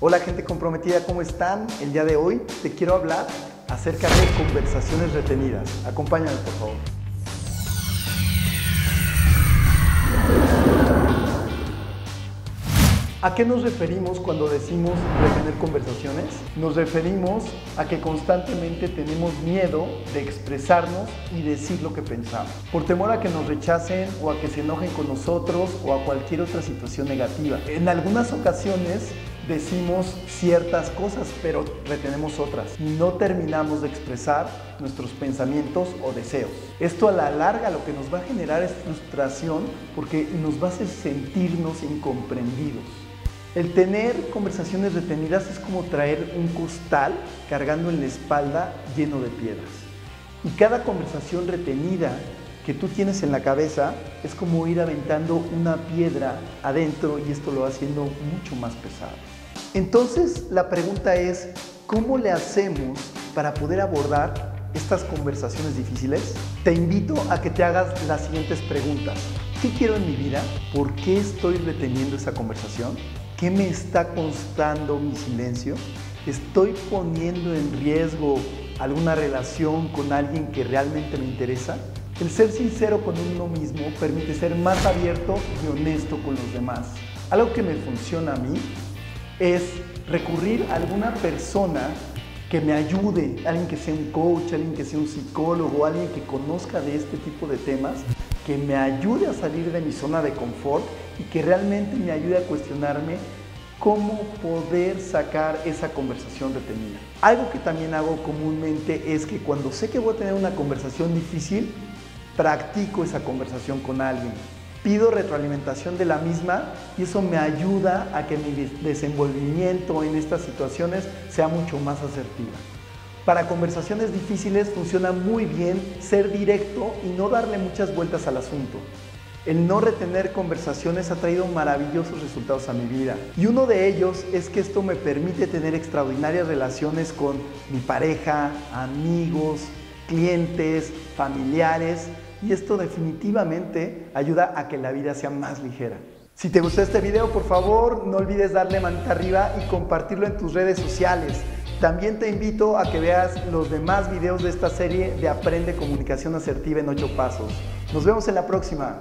Hola gente comprometida, ¿cómo están? El día de hoy te quiero hablar acerca de conversaciones retenidas. Acompáñame por favor. ¿A qué nos referimos cuando decimos retener conversaciones? Nos referimos a que constantemente tenemos miedo de expresarnos y decir lo que pensamos, por temor a que nos rechacen o a que se enojen con nosotros o a cualquier otra situación negativa. En algunas ocasiones decimos ciertas cosas, pero retenemos otras. No terminamos de expresar nuestros pensamientos o deseos. Esto a la larga lo que nos va a generar es frustración porque nos va a hacer sentirnos incomprendidos. El tener conversaciones retenidas es como traer un costal cargando en la espalda lleno de piedras. Y cada conversación retenida que tú tienes en la cabeza es como ir aventando una piedra adentro y esto lo va haciendo mucho más pesado. Entonces la pregunta es, ¿cómo le hacemos para poder abordar estas conversaciones difíciles? Te invito a que te hagas las siguientes preguntas. ¿Qué quiero en mi vida? ¿Por qué estoy reteniendo esa conversación? ¿Qué me está constando mi silencio? ¿Estoy poniendo en riesgo alguna relación con alguien que realmente me interesa? El ser sincero con uno mismo permite ser más abierto y honesto con los demás. Algo que me funciona a mí es recurrir a alguna persona que me ayude, alguien que sea un coach, alguien que sea un psicólogo, alguien que conozca de este tipo de temas, que me ayude a salir de mi zona de confort y que realmente me ayude a cuestionarme cómo poder sacar esa conversación retenida. Algo que también hago comúnmente es que cuando sé que voy a tener una conversación difícil, practico esa conversación con alguien. Pido retroalimentación de la misma y eso me ayuda a que mi desenvolvimiento en estas situaciones sea mucho más asertiva. Para conversaciones difíciles funciona muy bien ser directo y no darle muchas vueltas al asunto. El no retener conversaciones ha traído maravillosos resultados a mi vida. Y uno de ellos es que esto me permite tener extraordinarias relaciones con mi pareja, amigos, clientes, familiares. Y esto definitivamente ayuda a que la vida sea más ligera. Si te gustó este video, por favor, no olvides darle manita arriba y compartirlo en tus redes sociales. También te invito a que veas los demás videos de esta serie de Aprende Comunicación Asertiva en 8 Pasos. Nos vemos en la próxima.